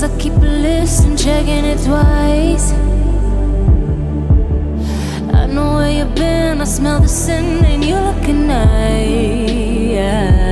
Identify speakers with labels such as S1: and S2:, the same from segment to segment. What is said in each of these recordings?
S1: sins, I keep a list and checking it twice. I know where you've been, I smell the sin, and you're looking nice.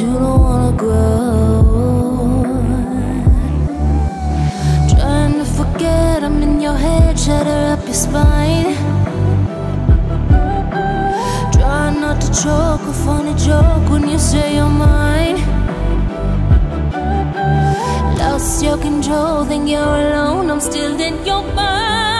S1: You don't wanna grow. Trying to forget I'm in your head, shatter up your spine. Trying not to choke a funny joke when you say you're mine. Lost your control, think you're alone. I'm still in your mind.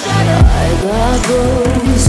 S1: Shudder. I got ghosts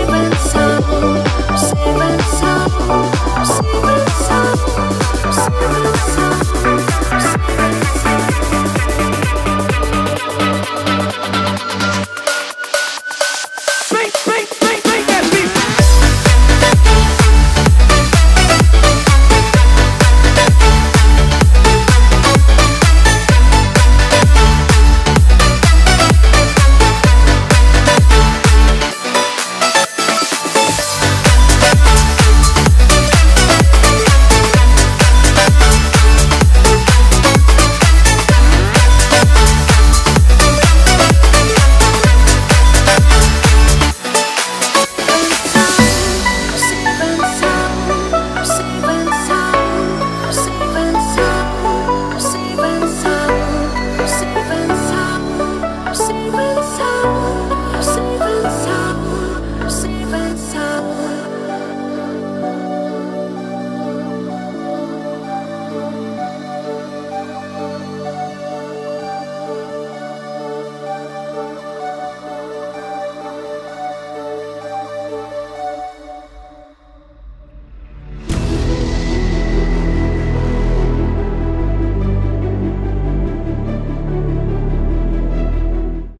S1: Seven sound, seven sound, seven sound.